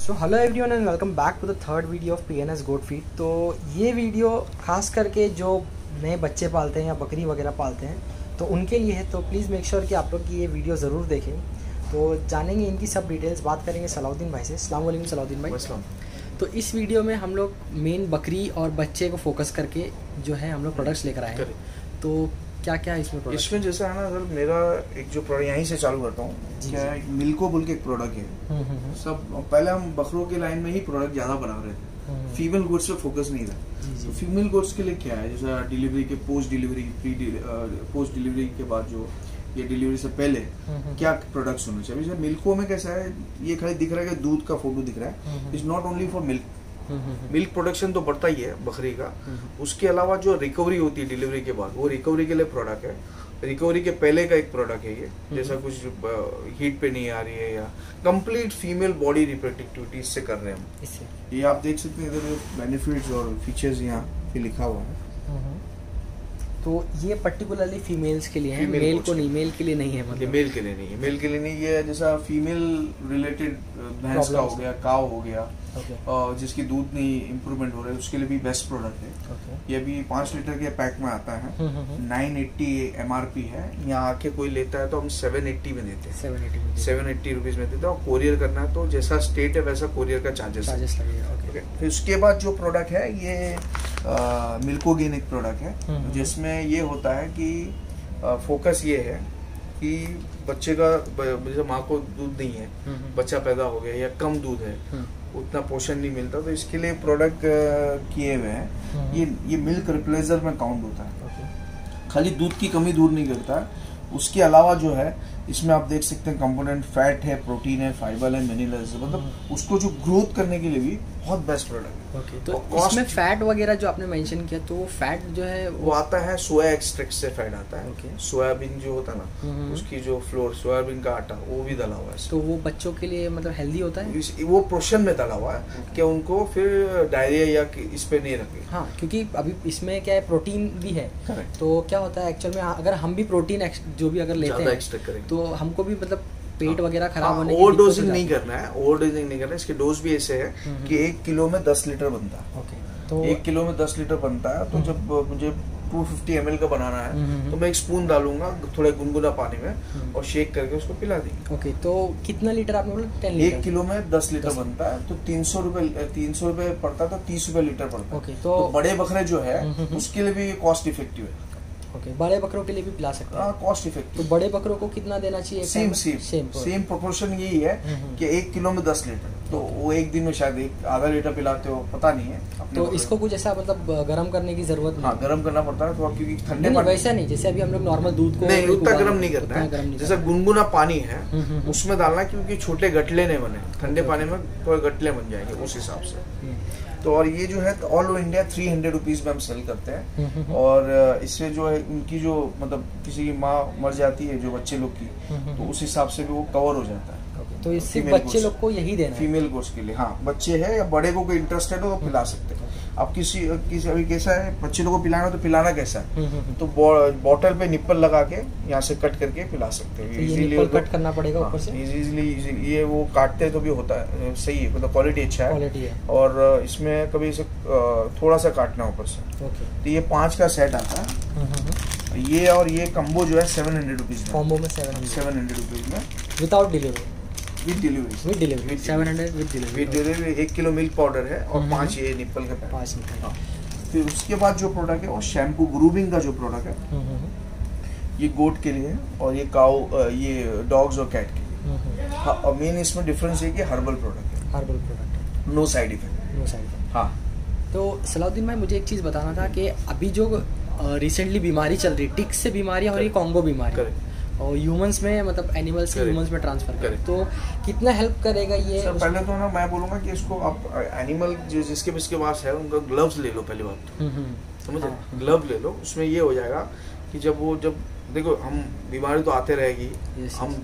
So hello everyone and welcome back to the third video of P N S goat feed तो ये video खास करके जो नए बच्चे पालते हैं या बकरी वगैरह पालते हैं तो उनके लिए है तो प्लीज़ मेक श्योर कि आप लोग की ये वीडियो ज़रूर देखें। तो जानेंगे इनकी सब डिटेल्स बात करेंगे सलाउद्दीन भाई से। सलाम सलाउद्दीन भाई। अस्सलाम। तो इस वीडियो में हम लोग मेन बकरी और बच्चे को फोकस करके जो है हम लोग प्रोडक्ट्स लेकर आए हैं। तो क्या क्या इसमें इसमें जैसा है ना सर मेरा एक जो प्रोडक्ट यहीं से चालू करता हूँ। मिल्को बुल के एक प्रोडक्ट है। सब पहले हम बकरों के लाइन में ही प्रोडक्ट ज़्यादा बना रहे थे। फीमेल गुड्स पे फोकस नहीं था। तो फीमेल गुड्स के लिए क्या है जैसा डिलीवरी के post delivery pre post delivery के बाद जो ये डिलीवरी से पहले क्या प्रोडक्ट्स होने चाहिए? जैसे मिल्को में कैसा है ये खाली दिख रहा है कि दूध का फ़ोटो दिख रहा है। It's not only for milk milk production तो बढ़ता ही है बकरी का। उसके अलावा जो रिकवरी होती है डिलीवरी के बाद वो रिकवरी के लिए प्रोडक्ट है। रिकवरी के पहले का एक प्रोडक्ट है ये। जैसा कुछ हीट पे नहीं आ रही है या कंप्लीट फीमेल बॉडी रिप्रोडक्टिविटी इससे कर रहे हैं हम। ये आप देख सकते हैं इधर बेनिफिट्स और फीचर्स यहाँ पे लिखा हुआ है। तो ये पर्टिकुलरली फीमेल्स के लिए है मेल को के नहीं मेल के लिए नहीं है मतलब। मेल के लिए नहीं है। मेल के लिए नहीं ये जैसा फीमेल रिलेटेड भैंस का हो गया काव हो गया और जिसकी दूध नहीं इम्प्रूवमेंट हो रहा है उसके लिए भी बेस्ट प्रोडक्ट है। ओके ये भी पाँच लीटर के पैक में आता है। हम्म, हम्म, हम्म। Nine eighty M R P है। यहाँ आके कोई लेता है तो हम सेवन एट्टी में देते हैं। सेवन एट्टी रुपीज़ में देते हैं। और कोरियर करना है तो जैसा स्टेट है वैसा कोरियर का चार्जेस चार्जेस लगेगा फिर उसके बाद जो प्रोडक्ट है ये मिल्कोगेन एक प्रोडक्ट है। हम्म। जिसमें ये होता है कि फोकस ये है कि बच्चे का जैसे माँ को दूध नहीं है। हम्म। बच्चा पैदा हो गया या कम दूध है। हम्म। उतना पोषण नहीं मिलता तो इसके लिए प्रोडक्ट किए हुए हैं। हम्म। ये ये मिल्क रिप्लेजर में काउंट होता है। खाली दूध की कमी दूर नहीं करता। उसके अलावा जो है इसमें आप देख सकते हैं कंपोनेंट फैट है प्रोटीन है फाइबर है मिनरल्स है मतलब उसको जो ग्रोथ करने के लिए भी बहुत बेस्ट प्रोडक्ट है। ओके तो इसमें फैट वगैरह जो आपने मेंशन किया तो वो फैट जो है वो आता है सोया एक्सट्रैक्ट से फैट आता है। Okay. सोयाबीन जो होता है हम्म। ना उसकी जो फ्लोर सोयाबीन का आटा वो भी डला हुआ है। तो वो बच्चों के लिए मतलब हेल्दी होता है? वो पोषण में डला हुआ है कि उनको फिर डायरिया या इस पे नहीं रखे। हाँ क्योंकि अभी इसमें क्या है प्रोटीन भी है। तो क्या होता है एक्चुअल में अगर हम भी प्रोटीन जो भी अगर लेते हैं तो हमको भी मतलब पेट वगैरह खराब होने ओवर डोजिंग नहीं करना है ओवर डोजिंग नहीं करना है। इसके डोज भी ऐसे है हम्म। कि एक किलो में दस लीटर बनता है। ओके तो एक किलो में दस लीटर बनता है तो हम्म। जब मुझे 250 ml का बनाना हम्म, हम्म, है तो मैं एक स्पून डालूँगा थोड़े गुनगुना पानी में हम्म। और शेक करके उसको पिला देंगे। ओके तो कितना लीटर आपने बोला? टेन एक किलो में दस लीटर बनता है तो तीन सौ रुपये तीन सौ रुपये पड़ता है तो तीस रुपये लीटर पड़ता है। ओके, तो, तो- बड़े बकरे जो है हम्म, हम्म, उसके लिए भी कॉस्ट इफ़ेक्टिव है। ओके बड़े बकरों के लिए भी पिला सकते हैं। कॉस्ट तो बड़े बकरों को कितना देना चाहिए? Same same same same proportion यही है हम्म, हम्म। कि एक किलो में दस लीटर। तो वो एक दिन में शायद एक आधा लीटर पिलाते हो पता नहीं है तो इसको कुछ ऐसा मतलब गर्म करने की ज़रूरत नहीं हाँ गर्म करना पड़ता है थोड़ा क्योंकि ठंडे नहीं वैसा नहीं जैसे अभी हम लोग नॉर्मल दूध को नहीं उतना गर्म नहीं गर्म है। नहीं गुनगुना पानी है हम्म। उसमें डालना क्योंकि छोटे गटले नहीं बने। ठंडे पानी में थोड़े गटले बन जाएँगे उस हिसाब से। तो और ये जो है all over India three hundred rupees में हम सेल करते हैं। और इससे जो है उनकी जो मतलब किसी की माँ मर जाती है जो बच्चे लोग की तो उस हिसाब से भी वो कवर हो जाता है। तो इससे बच्चे लोग को यही देना फीमेल कोर्स के लिए हाँ बच्चे है या बड़े को कोई इंटरेस्टेड हो तो पिला सकते हैं। अब किसी किसी अभी कैसा है बच्चे लोग को पिलाना तो पिलाना कैसा है? हम्म, हम्म। तो बॉटल पे निप्पल लगा के यहाँ से कट करके पिला सकते हैं। तो निप्पल उनको- कट करना पड़ेगा हाँ, ऊपर से? easily- ये वो काटते हैं तो भी होता है सही है मतलब क्वालिटी अच्छा है। क्वालिटी है। और इसमें कभी इसे थोड़ा सा काटना ऊपर से। तो ये पाँच का सेट आता है। हम्म। ये और ये कम्बो जो है सेवन हंड्रेड रुपीज़ कॉम्बो में सेवन हंड्रेड रुपीज़ में। Without delivery with delivery with delivery seven hundred with with delivery delivery एक किलो मिल्क पाउडर है और हम्म। पाँच ये निप्पल के पाँच मिनट हाँ। फिर उसके बाद जो प्रोडक्ट है वो शैम्पू ग्रूबिंग का जो प्रोडक्ट है हम्म, हम्म, ये गोट के लिए है और ये काउ ये डॉग्स और कैट के लिए। हाँ और मेन इसमें डिफरेंस ये कि हर्बल प्रोडक्ट है। हर्बल प्रोडक्ट है। No side effect no side हाँ। तो सलाउद्दीन भाई मुझे एक चीज़ बताना था कि अभी जो रिसेंटली बीमारी चल रही है टिक्स से बीमारी और ये. कॉन्गो बीमारी. और ह्यूमंस में मतलब एनिमल्स से ह्यूमंस में ट्रांसफ़र करें। तो कितना हेल्प करेगा ये? सर पहले तो ना मैं बोलूँगा कि इसको आप एनिमल जो जिसके भी इसके पास है उनका ग्लव्स ले लो पहली बात हम्म, हम्म, समझ? हाँ, रहे ग्लव ले लो उसमें ये हो जाएगा कि जब वो जब देखो हम बीमारी तो आते रहेगी। हम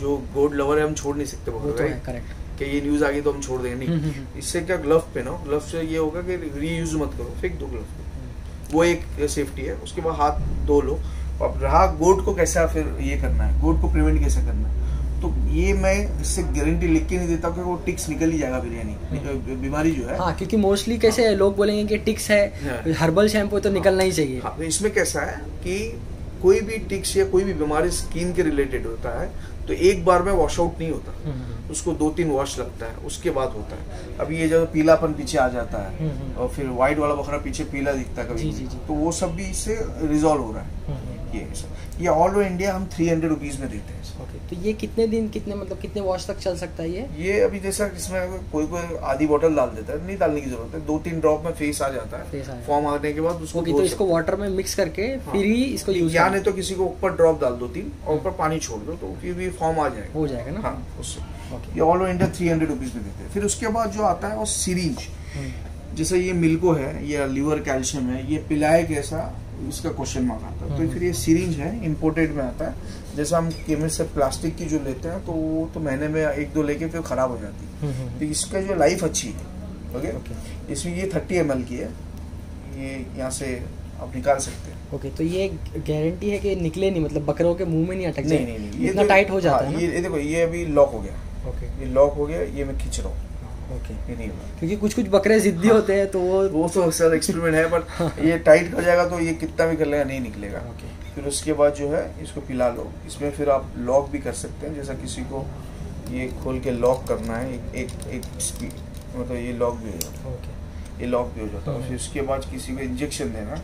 जो गोड लवर है हम छोड़ नहीं सकते वो बहुत तो है करेक्ट कि ये न्यूज़ आ गई तो हम छोड़ देंगे नहीं। हम्म। इससे क्या ग्लव पहनो ग्लव से ये होगा कि रीयूज मत करो फेंक दो ग्लव वो एक सेफ्टी है उसके बाद हाथ धो लो। अब रहा गोट को कैसा फिर ये करना है? गोट को प्रिवेंट कैसे करना है? तो ये मैं इससे गारंटी लिख के नहीं देता कि वो टिक्स निकल ही जाएगा बिरयानी। बीमारी जो है। हाँ क्योंकि मोस्टली कैसे है। लोग बोलेंगे कि टिक्स है हाँ। हर्बल शैम्पू तो निकलना ही चाहिए। हाँ, तो इसमें कैसा है कि कोई भी टिक्स या कोई भी बीमारी स्किन के रिलेटेड होता है तो एक बार में वॉश आउट नहीं होता। हम्म, हम्म, उसको दो तीन वॉश लगता है उसके बाद होता है। अभी ये जो पीलापन पीछे आ जाता है हम्म, हम्म। और फिर व्हाइट वाला बकरा पीछे पीला दिखता है कभी। तो वो सब भी इससे रिजॉल्व हो रहा है। हम्म, हम्म। ये सब। ये ऑल ओवर इंडिया हम थ्री हंड्रेड रुपीज़ में देते हैं ओके तो ये कितने दिन कितने मतलब कितने वॉश तक चल सकता है ये? ये अभी जैसा इसमें कोई कोई आधी बोतल डाल देता है नहीं डालने की ज़रूरत है दो तीन ड्रॉप में फेस आ जाता है। फॉर्म आने के बाद उसको तो इसको वाटर में मिक्स करके हाँ। फिर ही इसको यूज़ या नहीं तो किसी को ऊपर ड्रॉप डाल दो तीन और ऊपर पानी छोड़ दो तो फिर भी फॉर्म आ जाएगा। हो जाएगा ना? हाँ उससे ये all over India three hundred rupees में देते हैं। फिर उसके बाद जो आता है वो सीरीज़ हम्म, जैसे ये मिल्को है या लीवर कैल्शियम है ये पिलाए कैसा इसका क्वेश्चन मार्क आता है। तो हम्म। फिर ये सीरीज़ है इंपोर्टेड में आता है। जैसे हम केमिस्ट से प्लास्टिक की जो लेते हैं तो वो तो महीने में एक दो लेके फिर खराब हो जाती है। हम्म, हम्म, तो इसका जो लाइफ अच्छी है ओके इसमें ये थर्टी एम की है। ये यहाँ से आप निकाल सकते हैं। ओके तो ये गारंटी है कि निकले नहीं मतलब बकरों के मुँह में नहीं अटक नहीं नहीं नहीं इतना तो- टाइट हो जाता हाँ, है ये देखो ये अभी लॉक हो गया। ओके ये लॉक हो गया ये मैं खींच रहा हूँ। ओके ये नहीं क्योंकि कुछ कुछ बकरे जिद्दी होते हैं तो वो वो तो सर एक्सपेरिमेंट है बट ये टाइट कर जाएगा तो ये कितना भी कर लेगा नहीं निकलेगा। ओके फिर उसके बाद जो है इसको पिला लो। इसमें फिर आप लॉक भी कर सकते हैं जैसा किसी को ये खोल के लॉक करना है एक एक, एक स्पीड मतलब ये लॉक भी हो जाता है। ओके है ये लॉक भी हो जाता है। फिर उसके बाद किसी को इंजेक्शन देना।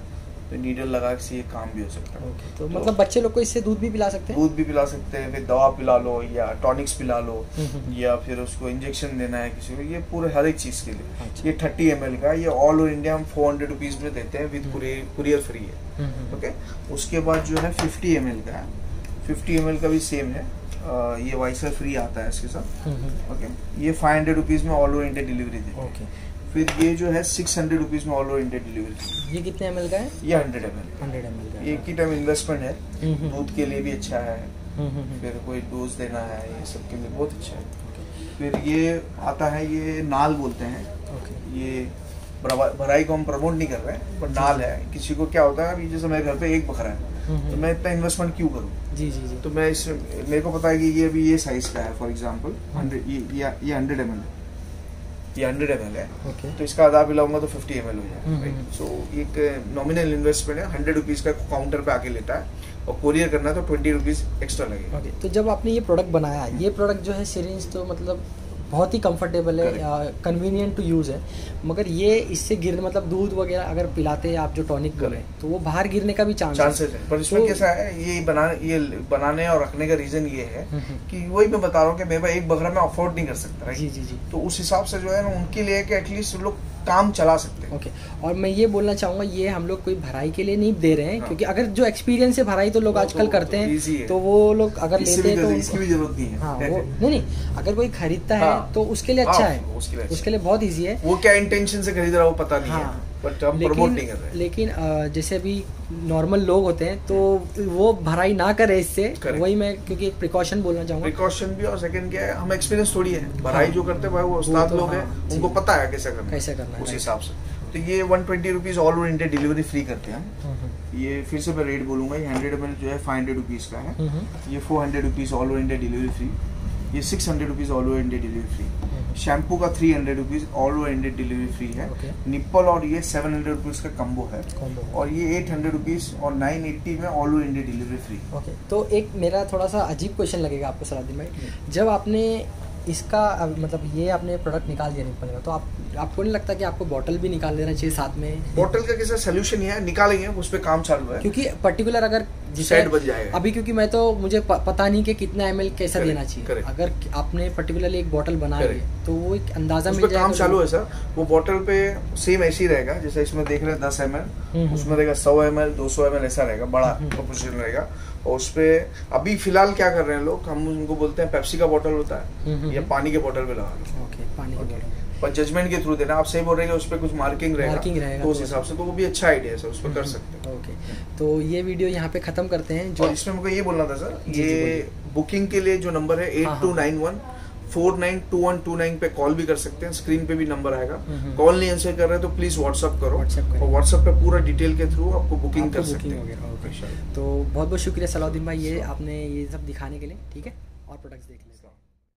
तो नीडल लगा के से ये काम भी हो सकता है। ओके तो मतलब बच्चे लोग को इससे दूध भी पिला सकते हैं? दूध भी पिला सकते हैं फिर दवा पिला लो या टॉनिक्स पिला लो। या फिर उसको इंजेक्शन देना है किसी को ये पूरे हर एक चीज़ के लिए। अच्छा। ये थर्टी एम का ये ऑल ओवर इंडिया हम फोर हंड्रेड रुपीज़ में देते हैं विद कुरियर फ्री है। ओके उसके बाद जो है 50 एम का है। 50 एम का भी सेम है। ये वाइसर फ्री आता है इसके साथ। ओके ये फाइव हंड्रेड रुपीज़ में ऑल ओवर इंडिया डिलीवरी देते हैं। फिर ये जो है सिक्स हंड्रेड रुपीज़ में ऑल ओवर इंडिया डिलीवरी ये कितने एम का है? ये 100 एम हंड्रेड एम का एक ही। टाइम इन्वेस्टमेंट है। हम्म, हम्म, दूध के लिए भी अच्छा है। हम्म, फिर कोई डोज देना है ये सब के लिए बहुत अच्छा है। फिर ये आता है ये नाल बोलते हैं। ये भराई को हम प्रमोट नहीं कर रहे हैं पर नाल है। किसी को क्या होता है अभी जैसे मेरे घर पे एक बकरा है तो मैं इतना इन्वेस्टमेंट क्यों करूँ? जी जी जी। तो मैं इस मेरे को पता है कि ये अभी ये साइज़ का है फॉर एग्जांपल हंड्रेड ये ये- ये हंड्रेड एम है। ये हंड्रेड एम है तो इसका आधा पिलाऊँगा तो फिफ्टी एम एल हो जाए जाएगा हम्म। सो एक नॉमिनल इन्वेस्टमेंट है हंड्रेड रुपीज़ का काउंटर पे आके लेता है और कोरियर करना तो ट्वेंटी रुपीज़ एक्स्ट्रा लगेगा। तो जब आपने ये प्रोडक्ट बनाया ये प्रोडक्ट जो है सीरीज़ तो मतलब बहुत ही कंफर्टेबल है कन्वीनियंट टू यूज़ है। मगर ये इससे गिर मतलब दूध वगैरह अगर पिलाते हैं आप जो टॉनिक करें. तो वो बाहर गिरने का भी चांस चांसेस है। पर इसमें तो- कैसा है ये बना ये बनाने और रखने का रीजन ये है हम्म, हम्म। कि वही मैं बता रहा हूँ कि मेरे एक बकरा मैं अफोर्ड नहीं कर सकता जी जी जी। तो उस हिसाब से जो है ना उनके लिए कि एटलीस्ट लोग काम चला सकते हैं ओके और मैं ये बोलना चाहूँगा ये हम लोग कोई भराई के लिए नहीं दे रहे हैं हाँ। क्योंकि अगर जो एक्सपीरियंस है भराई तो लोग वो आजकल तो- करते तो हैं है। तो वो लोग अगर लेते हैं तो इसकी भी ज़रूरत नहीं है हाँ वो नहीं नहीं अगर कोई खरीदता है हाँ। तो उसके लिए अच्छा हाँ, है उसके लिए अच्छा उसके लिए बहुत ईजी है वो क्या इंटेंशन से खरीद रहा है वो पता नहीं हाँ। है बट हम प्रमोट कर रहे हैं लेकिन जैसे अभी नॉर्मल लोग होते हैं तो वो भराई ना करे इससे। Correct. वही मैं क्योंकि एक प्रिकॉशन बोलना चाहूँगा। प्रिकॉशन भी और सेकंड क्या है हम एक्सपीरियंस थोड़ी है। भराई जो करते हैं भाई वो उस्ताद तो लोग हैं हाँ। उनको पता है कैसे करना कैसे करना उस हिसाब से। तो ये one twenty rupees all over India delivery free करते हैं हम। हम्म, हम्म, ये फिर से मैं रेट बोलूँगा ये हंड्रेड एम जो है फाइव हंड्रेड रुपीज़ का है। हम्म, ये four hundred rupees all over India delivery free ये six hundred rupees all over India delivery free. Shampoo का three hundred rupees all over India delivery free है। Okay. निप्पल और ये सेवन हंड्रेड रुपीज़ का कम्बो है। और ये eight hundred rupees और नाइन एट्टी में all over India delivery free okay तो एक मेरा थोड़ा सा अजीब क्वेश्चन लगेगा आपको सलाउद्दीन भाई। जब आपने इसका मतलब ये आपने प्रोडक्ट निकाल दिया निप्पल का तो आप आपको नहीं लगता कि आपको बॉटल भी निकाल देना चाहिए साथ में? बॉटल का कैसा सोल्यूशन है निकालेंगे उस पर काम चालू है। क्योंकि पर्टिकुलर अगर Set बन जाएगा। अभी क्योंकि मैं तो मुझे पता नहीं कि कितना एमएल कैसा Correct, देना चाहिए correct. अगर आपने पर्टिकुलरली एक बॉटल बना ली. तो वो एक अंदाज़ा मिल जाएगा काम चालू है सर वो बॉटल पे सेम ऐसे ही रहेगा जैसे इसमें देख रहे हैं दस एम हम्म। उसमें रहेगा सौ एम एल दो सौ एम एल ऐसा रहेगा बड़ा हम्म। प्रोपोर्शन रहेगा और उस पे अभी फ़िलहाल क्या कर रहे हैं लोग हम उनको बोलते हैं पेप्सी का बॉटल होता हम्म, है या पानी के बॉटल पे लगा लो ओके पानी की. बॉटल पर जजमेंट के थ्रू देना। आप सही बोल रहे हैं उस पर कुछ मार्किंग रहेगा। Marking रहेगा तो उस तो- हिसाब से तो वो भी अच्छा आइडिया है सर उस पर कर सकते हैं। ओके तो ये वीडियो यहाँ पे खत्म करते हैं जो इसमें मुझे ये बोलना था सर ये बुकिंग के लिए जो नंबर है eight two. Nine one four nine two one two nine पे कॉल भी कर सकते हैं स्क्रीन पे भी नंबर आएगा। हम्म, हम्म। कॉल नहीं आंसर कर रहे तो प्लीज़ व्हाट्सअप करो। WhatsApp। और व्हाट्सअप पे पूरा डिटेल के थ्रू आपको बुकिंग कर सकते हैं. तो बहुत बहुत शुक्रिया सलाउद्दीन भाई ये आपने ये सब दिखाने के लिए ठीक है? और प्रोडक्ट्स देख हैं